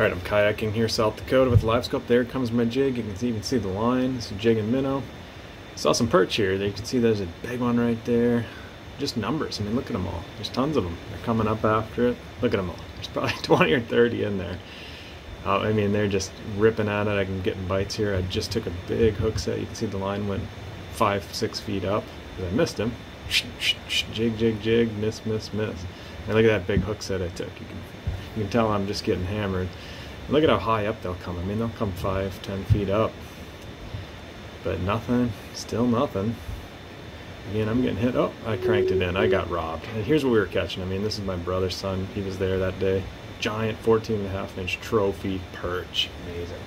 All right, I'm kayaking here, South Dakota with Livescope. There comes my jig. You can see, even see the line. It's a jig and minnow. Saw some perch here. You can see there's a big one right there. Just numbers. I mean, look at them all. There's tons of them. They're coming up after it. Look at them all. There's probably 20 or 30 in there. Uh, I mean, they're just ripping at it. I can get bites here. I just took a big hook set. You can see the line went five, six feet up. I missed him. Jig, jig, jig, miss, miss, miss. And look at that big hook set I took. You can you can tell I'm just getting hammered. Look at how high up they'll come. I mean, they'll come five, ten feet up. But nothing, still nothing. Again, I'm getting hit. Oh, I cranked it in. I got robbed. And here's what we were catching. I mean, this is my brother's son. He was there that day. Giant 14 and a half inch trophy perch. Amazing.